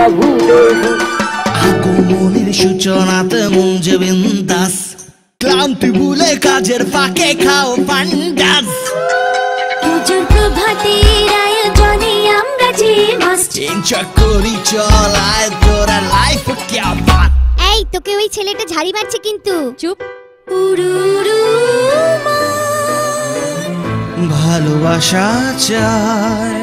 বাবু। আগমনের সূচনাতে মন যে বিন্দাস ক্লান্তি ভুলে কাজের ফাঁকে খাও পান্ডাস। পুজোর প্রভাতের আয়োজনে আমরা যে মাস্ট করি চলায় তোরা লাইফ এই তোকে ওই ছেলেটা ঝাড়ি মারছে কিন্তু। চুপ। ভালোবাসা চায়।